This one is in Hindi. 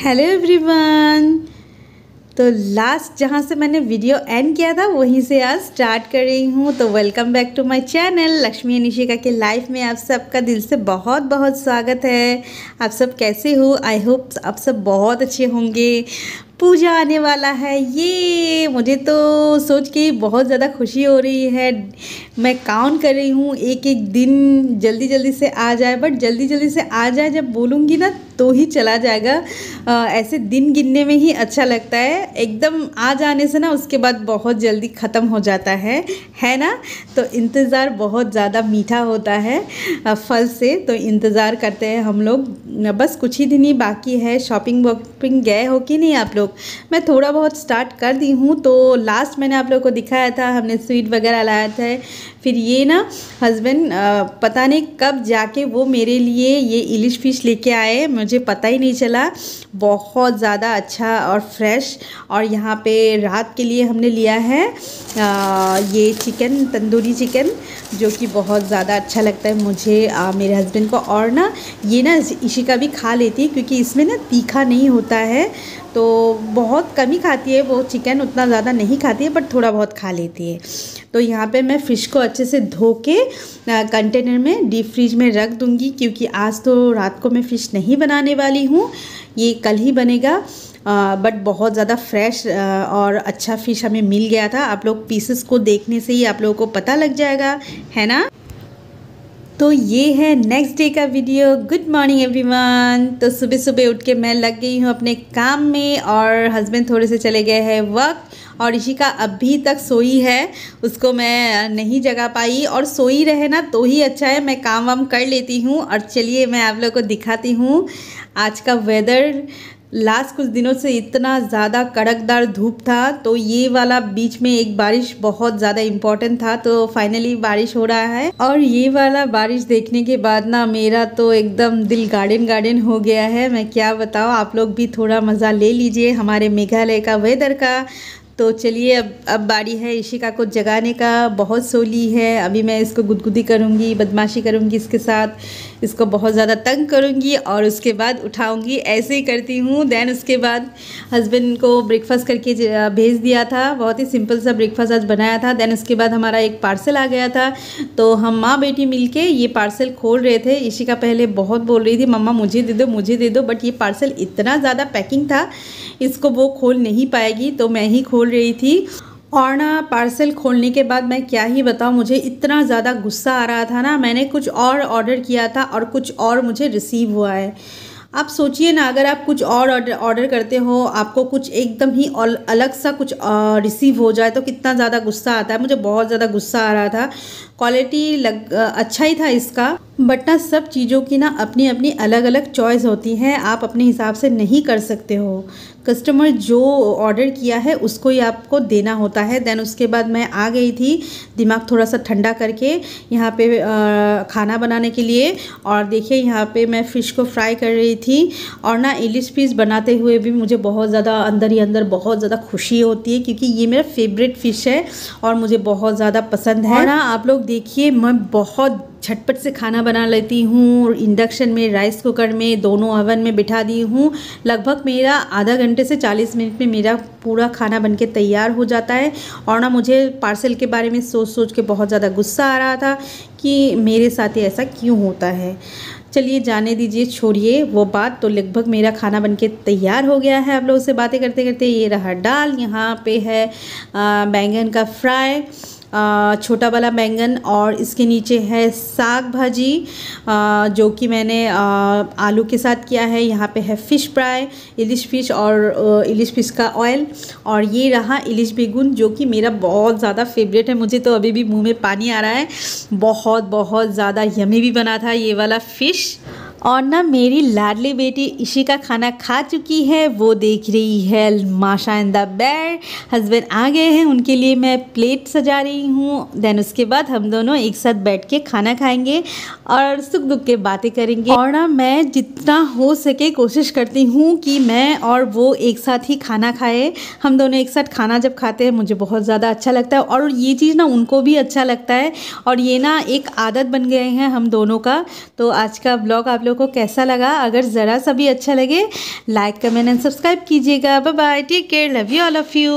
हेलो एवरीवन तो लास्ट जहाँ से मैंने वीडियो एंड किया था, वहीं से आज स्टार्ट कर रही हूँ। तो welcome back to my channel Lakshmi Anishika के लाइफ में आप सबका दिल से बहुत बहुत स्वागत है। आप सब कैसे हो? आई होप आप सब बहुत अच्छे होंगे। पूजा आने वाला है। ये मुझे तो सोच के बहुत ज़्यादा खुशी हो रही है। मैं काउंट कर रही हूँ एक एक दिन जल्दी जल्दी से आ जाए। बट जल्दी जल्दी से आ जाए जब बोलूँगी ना तो ही चला जाएगा। आ, ऐसे दिन गिनने में ही अच्छा लगता है। एकदम आ जाने से ना उसके बाद बहुत जल्दी ख़त्म हो जाता है। है ना? तो इंतज़ार बहुत ज़्यादा मीठा होता है फल से। तो इंतज़ार करते हैं हम लोग। बस कुछ ही दिन ही बाकी है। शॉपिंग वॉपिंग गए हो कि नहीं आप लोग? मैं थोड़ा बहुत स्टार्ट कर दी हूँ तो लास्ट मैंने आप लोगों को दिखाया था, हमने स्वीट वगैरह लाया था फिर ये ना हस्बैंड पता नहीं कब जाके वो मेरे लिए ये इलिश फ़िश लेके आए मुझे पता ही नहीं चला। बहुत ज़्यादा अच्छा और फ्रेश और यहाँ पे रात के लिए हमने लिया है आ, ये चिकन तंदूरी चिकन जो कि बहुत ज़्यादा अच्छा लगता है मुझे आ, मेरे हस्बैंड को। और ना ये ना इशिका भी खा लेती है क्योंकि इसमें ना तीखा नहीं होता है तो बहुत कम ही खाती है वो चिकन उतना ज़्यादा नहीं खाती है बट थोड़ा बहुत खा लेती है। तो यहाँ पे मैं फ़िश को अच्छे से धो के कंटेनर में डीप फ्रीज में रख दूँगी क्योंकि आज तो रात को मैं फ़िश नहीं बनाने वाली हूँ। ये कल ही बनेगा। बट बहुत ज़्यादा फ्रेश और अच्छा फ़िश हमें मिल गया था। आप लोग पीसेस को देखने से ही आप लोगों को पता लग जाएगा, है ना? तो ये है नेक्स्ट डे का वीडियो गुड मॉर्निंग एवरीवन तो सुबह सुबह उठ के मैं लग गई हूँ अपने काम में और हस्बैंड थोड़े से चले गए हैं वर्क और ऋषिका अभी तक सोई है, उसको मैं नहीं जगा पाई और सोई रहे ना तो ही अच्छा है। मैं काम वाम कर लेती हूँ और चलिए मैं आप लोग को दिखाती हूँ। आज का वेदर लास्ट कुछ दिनों से इतना ज़्यादा कड़कदार धूप था तो ये वाला बीच में एक बारिश बहुत ज़्यादा इंपॉर्टेंट था तो फाइनली बारिश हो रहा है। और ये वाला बारिश देखने के बाद ना मेरा तो एकदम दिल गार्डन गार्डन हो गया है। मैं क्या बताऊँ, आप लोग भी थोड़ा मज़ा ले लीजिए हमारे मेघालय का वेदर का। तो चलिए अब अब बारी है इशिका को जगाने का। बहुत सोली है। अभी मैं इसको गुदगुदी करूँगी, बदमाशी करूँगी इसके साथ। इसको बहुत ज़्यादा तंग करूँगी और उसके बाद उठाऊँगी। ऐसे ही करती हूँ। देन उसके बाद हस्बैंड को ब्रेकफास्ट करके भेज दिया था। बहुत ही सिंपल सा ब्रेकफास्ट आज बनाया था। देन उसके बाद हमारा एक पार्सल आ गया था। तो हम माँ बेटी मिल ये पार्सल खोल रहे थे। इशिका पहले बहुत बोल रही थी, मम्मा, मुझे दे दो, मुझे दे दो। बट ये पार्सल इतना ज़्यादा पैकिंग था, इसको वो खोल नहीं पाएगी। तो मैं ही खोल रही थी। और ना पार्सल खोलने के बाद मैं क्या ही बताऊँ, मुझे इतना ज़्यादा गुस्सा आ रहा था ना, मैंने कुछ और ऑर्डर किया था और कुछ और मुझे रिसीव हुआ है। आप सोचिए ना, अगर आप कुछ और ऑर्डर ऑर्डर करते हो, आपको कुछ एकदम ही अलग सा कुछ रिसीव हो जाए तो कितना ज़्यादा गुस्सा आता है। मुझे बहुत ज़्यादा गुस्सा आ रहा था। क्वालिटी लग अच्छा ही था इसका बट ना सब चीज़ों की ना अपनी अपनी अलग अलग चॉइस होती हैं। आप अपने हिसाब से नहीं कर सकते हो। कस्टमर जो ऑर्डर किया है उसको ही आपको देना होता है। देन उसके बाद मैं आ गई थी दिमाग थोड़ा सा ठंडा करके यहाँ पे आ, खाना बनाने के लिए। और देखिए यहाँ पे मैं फ़िश को फ्राई कर रही थी। और ना इलिश फ़िश बनाते हुए भी मुझे बहुत ज़्यादा अंदर ही अंदर बहुत ज़्यादा खुशी होती है क्योंकि ये मेरा फेवरेट फ़िश है और मुझे बहुत ज़्यादा पसंद है। ना आप लोग देखिए, मैं बहुत झटपट से खाना बना लेती हूँ इंडक्शन में राइस कुकर में, दोनों ओवन में बिठा दी हूँ। लगभग मेरा आधा घंटे से 40 मिनट में मेरा पूरा खाना बनके तैयार हो जाता है और ना मुझे पार्सल के बारे में सोच सोच के बहुत ज़्यादा गुस्सा आ रहा था कि मेरे साथ ही ऐसा क्यों होता है। चलिए, जाने दीजिए, छोड़िए वो बात। तो लगभग मेरा खाना बनके तैयार हो गया है। आप लोगों से बातें करते करते ये रहा दाल। यहाँ पे है बैंगन का फ्राई। छोटा वाला बैंगन और इसके नीचे है साग भाजी जो कि मैंने आलू के साथ किया है। यहाँ पे है फ़िश फ्राई, इलिश फ़िश और इलिश फ़िश का ऑयल। और ये रहा इलिश बेगुन, जो कि मेरा बहुत ज़्यादा फेवरेट है। मुझे तो अभी भी मुँह में पानी आ रहा है। बहुत बहुत ज़्यादा यमी भी बना था ये वाला फ़िश। और ना मेरी लाडली बेटी इशी का खाना खा चुकी है, वो देख रही है Masha in the bed. Husband आ गए हैं, उनके लिए मैं प्लेट सजा रही हूँ। देन उसके बाद हम दोनों एक साथ बैठ के खाना खाएँगे और सुख दुख के बातें करेंगे। और ना मैं जितना हो सके कोशिश करती हूँ कि मैं और वो एक साथ ही खाना खाए। हम दोनों एक साथ खाना जब खाते हैं, मुझे बहुत ज़्यादा अच्छा लगता है। और ये चीज़ ना उनको भी अच्छा लगता है। और ये ना एक आदत बन गए हैं हम दोनों का। तो आज का ब्लॉग आप लोग लोगों को कैसा लगा? अगर ज़रा सा भी अच्छा लगे लाइक कमेंट एंड सब्सक्राइब कीजिएगा। Bye bye take care love you all of you